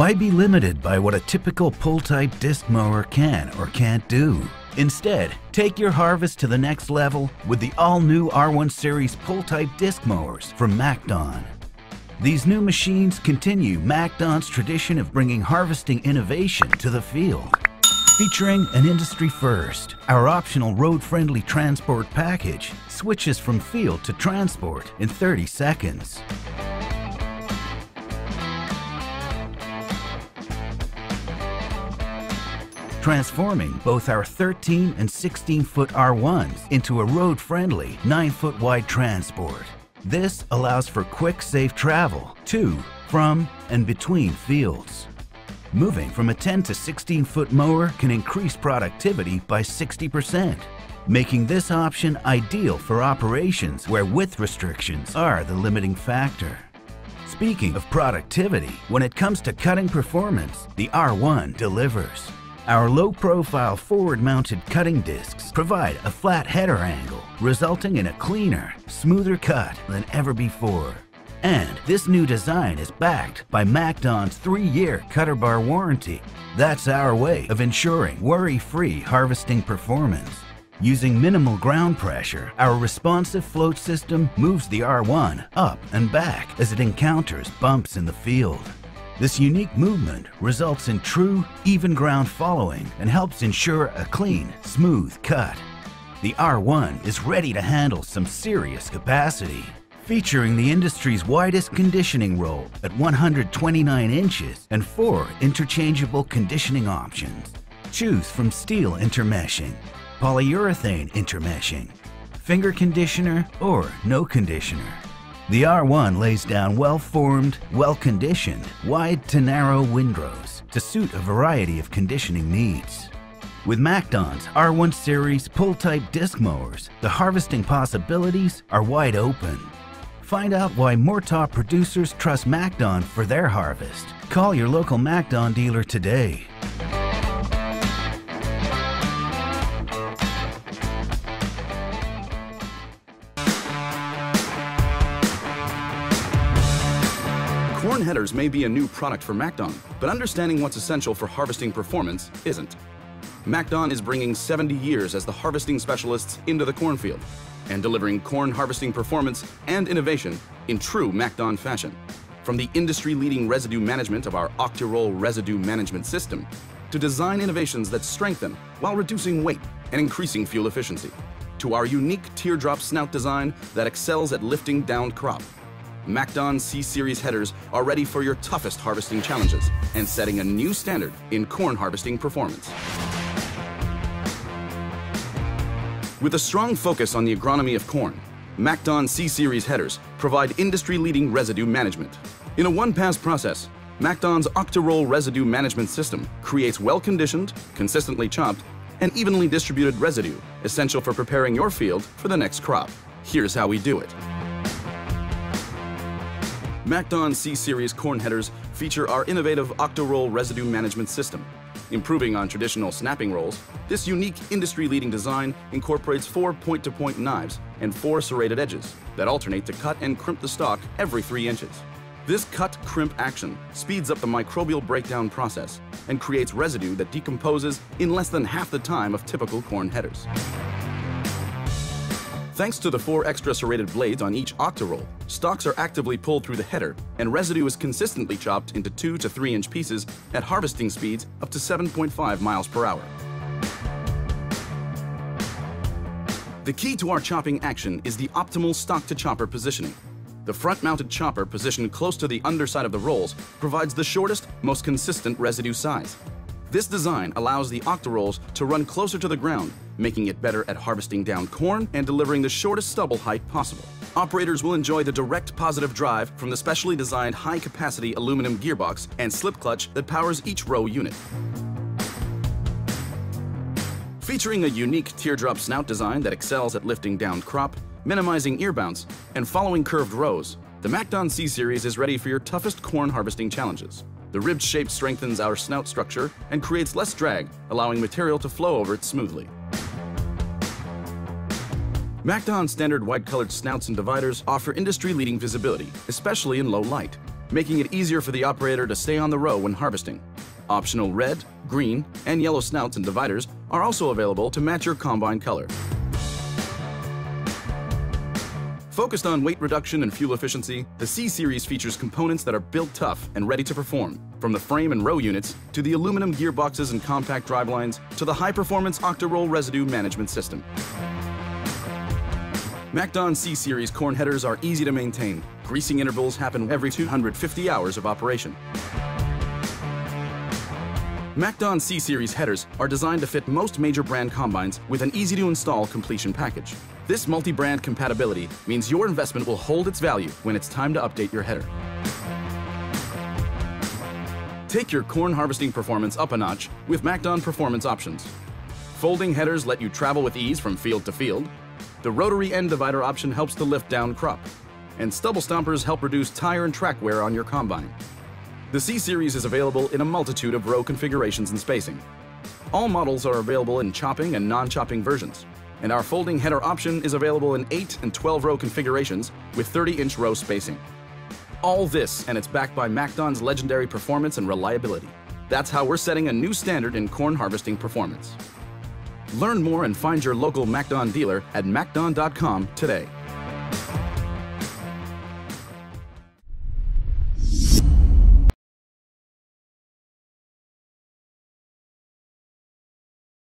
Why be limited by what a typical pull-type disc mower can or can't do? Instead, take your harvest to the next level with the all-new R1 Series pull-type disc mowers from MacDon. These new machines continue MacDon's tradition of bringing harvesting innovation to the field. Featuring an industry first, our optional road-friendly transport package switches from field to transport in 30 seconds. transforming both our 13 and 16 foot R1s into a road friendly 9 foot wide transport. This allows for quick, safe travel to, from, and between fields. Moving from a 10 to 16 foot mower can increase productivity by 60%, making this option ideal for operations where width restrictions are the limiting factor. Speaking of productivity, when it comes to cutting performance, the R1 delivers. Our low-profile forward-mounted cutting discs provide a flat header angle, resulting in a cleaner, smoother cut than ever before. And this new design is backed by MacDon's three-year cutter bar warranty. That's our way of ensuring worry-free harvesting performance. Using minimal ground pressure, our responsive float system moves the R1 up and back as it encounters bumps in the field. This unique movement results in true, even ground following and helps ensure a clean, smooth cut. The R1 is ready to handle some serious capacity. Featuring the industry's widest conditioning roll at 129 inches and four interchangeable conditioning options. Choose from steel intermeshing, polyurethane intermeshing, finger conditioner, or no conditioner. The R1 lays down well-formed, well-conditioned, wide to narrow windrows to suit a variety of conditioning needs. With MacDon's R1 Series pull-type disc mowers, the harvesting possibilities are wide open. Find out why more top producers trust MacDon for their harvest. Call your local MacDon dealer today. Corn headers may be a new product for MacDon, but understanding what's essential for harvesting performance isn't. MacDon is bringing 70 years as the harvesting specialists into the cornfield and delivering corn harvesting performance and innovation in true MacDon fashion. From the industry-leading residue management of our OctoRoll residue management system to design innovations that strengthen while reducing weight and increasing fuel efficiency, to our unique teardrop snout design that excels at lifting downed crop MacDon C-Series headers are ready for your toughest harvesting challenges and setting a new standard in corn harvesting performance. With a strong focus on the agronomy of corn, MacDon C-Series headers provide industry-leading residue management. In a one-pass process, MacDon's OctoRoll residue management system creates well-conditioned, consistently chopped, and evenly distributed residue, essential for preparing your field for the next crop. Here's how we do it. MacDon C-Series corn headers feature our innovative OctoRoll residue management system. Improving on traditional snapping rolls, this unique industry-leading design incorporates four point-to-point -point knives and four serrated edges that alternate to cut and crimp the stalk every three inches. This cut-crimp action speeds up the microbial breakdown process and creates residue that decomposes in less than half the time of typical corn headers. Thanks to the four extra serrated blades on each OctoRoll, stalks are actively pulled through the header, and residue is consistently chopped into 2 to 3 inch pieces at harvesting speeds up to 7.5 miles per hour. The key to our chopping action is the optimal stalk-to-chopper positioning. The front-mounted chopper positioned close to the underside of the rolls provides the shortest, most consistent residue size. This design allows the OctoRolls to run closer to the ground, making it better at harvesting down corn and delivering the shortest stubble height possible. Operators will enjoy the direct positive drive from the specially designed high-capacity aluminum gearbox and slip clutch that powers each row unit. Featuring a unique teardrop snout design that excels at lifting down crop, minimizing ear bounce, and following curved rows, the MacDon C-Series is ready for your toughest corn harvesting challenges. The ribbed shape strengthens our snout structure and creates less drag, allowing material to flow over it smoothly. MacDon standard white-colored snouts and dividers offer industry-leading visibility, especially in low light, making it easier for the operator to stay on the row when harvesting. Optional red, green, and yellow snouts and dividers are also available to match your combine color. Focused on weight reduction and fuel efficiency, the C-Series features components that are built tough and ready to perform, from the frame and row units to the aluminum gearboxes and compact drivelines to the high-performance OctoRoll residue management system. MacDon C-Series corn headers are easy to maintain. Greasing intervals happen every 250 hours of operation. MacDon C-Series headers are designed to fit most major brand combines with an easy-to-install completion package. This multi-brand compatibility means your investment will hold its value when it's time to update your header. Take your corn harvesting performance up a notch with MacDon Performance options. Folding headers let you travel with ease from field to field. The rotary end divider option helps to lift down crop. And stubble stompers help reduce tire and track wear on your combine. The C-Series is available in a multitude of row configurations and spacing. All models are available in chopping and non-chopping versions, and our folding header option is available in 8 and 12 row configurations with 30-inch row spacing. All this, and it's backed by MacDon's legendary performance and reliability. That's how we're setting a new standard in corn harvesting performance. Learn more and find your local MacDon dealer at macdon.com today.